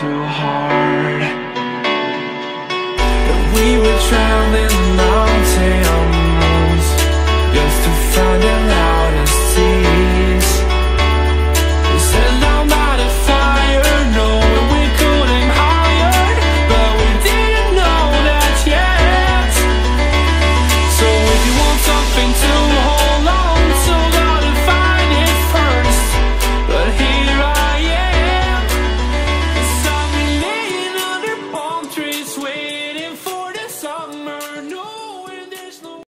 too hard That we were drowning long tail